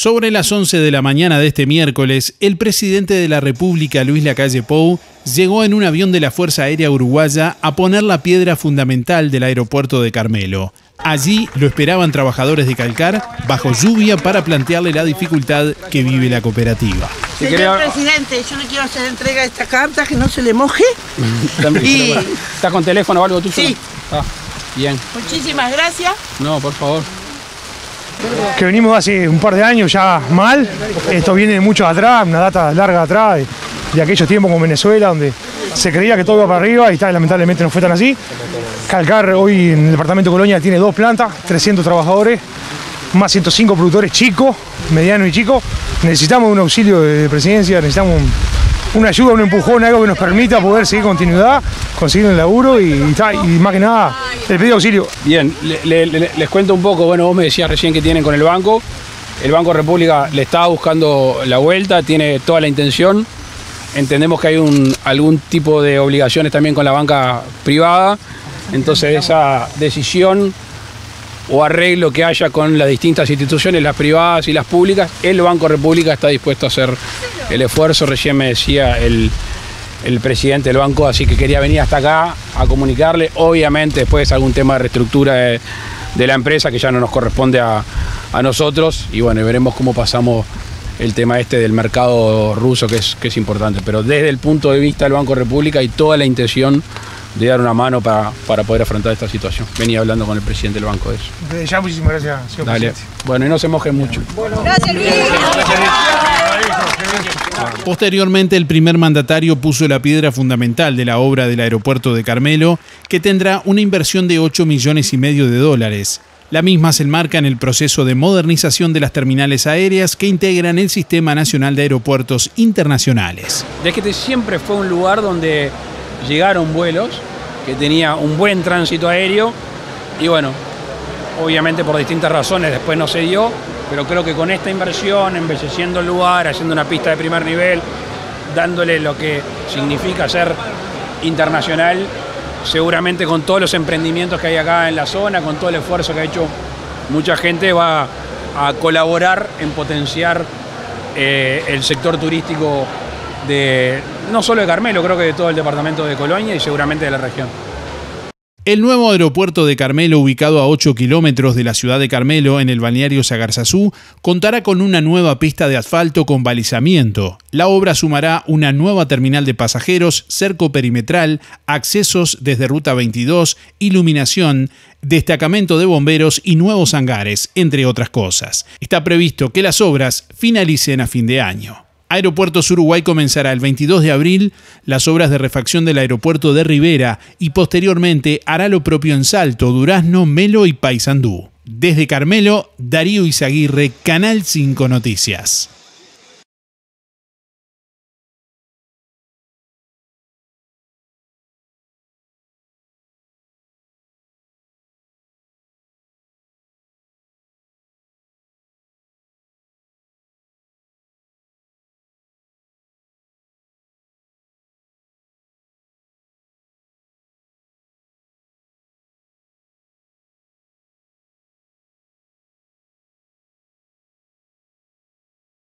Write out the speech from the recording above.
Sobre las 11 de la mañana de este miércoles, el presidente de la República, Luis Lacalle Pou, llegó en un avión de la Fuerza Aérea Uruguaya a poner la piedra fundamental del aeropuerto de Carmelo. Allí lo esperaban trabajadores de Calcar bajo lluvia para plantearle la dificultad que vive la cooperativa. Señor presidente, yo le quiero hacer entrega de esta carta, que no se le moje. y... ¿Está con teléfono o algo tuyo? Sí. Ah, bien. Muchísimas gracias. No, por favor que venimos hace un par de años ya mal. Esto viene de mucho atrás, una data larga atrás, de, aquellos tiempos como Venezuela, donde se creía que todo iba para arriba y lamentablemente no fue tan así. Calcar hoy en el departamento de Colonia tiene dos plantas, 300 trabajadores, más 105 productores chicos, medianos y chicos. Necesitamos un auxilio de presidencia, necesitamos un, una ayuda, un empujón, algo que nos permita poder seguir continuidad, conseguir el laburo y, más que nada el pedido auxilio. Bien, les cuento un poco, bueno, vos me decías recién que tienen con el banco, el Banco República le está buscando la vuelta, tiene toda la intención, entendemos que hay algún tipo de obligaciones también con la banca privada, entonces esa decisión o arreglo que haya con las distintas instituciones, las privadas y las públicas, el Banco República está dispuesto a hacer el esfuerzo, recién me decía el, presidente del banco, así que quería venir hasta acá a comunicarle, obviamente después algún tema de reestructura de, la empresa que ya no nos corresponde a, nosotros. Y bueno, veremos cómo pasamos el tema este del mercado ruso que es, que es importante, pero desde el punto de vista del Banco República hay toda la intención de dar una mano para, poder afrontar esta situación. Venía hablando con el presidente del banco de eso. Desde ya, muchísimas gracias, señor Dale. Bueno, y no se mojen mucho. Gracias, Luis. Posteriormente, el primer mandatario puso la piedra fundamental de la obra del aeropuerto de Carmelo, que tendrá una inversión de 8 millones y medio de dólares. La misma se enmarca en el proceso de modernización de las terminales aéreas que integran el Sistema Nacional de Aeropuertos Internacionales. que siempre fue un lugar donde llegaron vuelos, que tenía un buen tránsito aéreo y bueno, obviamente por distintas razones después no se dio, pero creo que con esta inversión, embelleciendo el lugar, haciendo una pista de primer nivel, dándole lo que significa ser internacional, seguramente con todos los emprendimientos que hay acá en la zona, con todo el esfuerzo que ha hecho mucha gente, va a colaborar en potenciar eh, el sector turístico de no solo de Carmelo, creo que de todo el departamento de Colonia y seguramente de la región. El nuevo aeropuerto de Carmelo, ubicado a 8 kilómetros de la ciudad de Carmelo, en el balneario Sagarzazú, contará con una nueva pista de asfalto con balizamiento. La obra sumará una nueva terminal de pasajeros, cerco perimetral, accesos desde Ruta 22, iluminación, destacamento de bomberos y nuevos hangares, entre otras cosas. Está previsto que las obras finalicen a fin de año. Aeropuertos Uruguay comenzará el 22 de abril las obras de refacción del aeropuerto de Rivera y posteriormente hará lo propio en Salto, Durazno, Melo y Paysandú. Desde Carmelo, Darío Izaguirre, Canal 5 Noticias.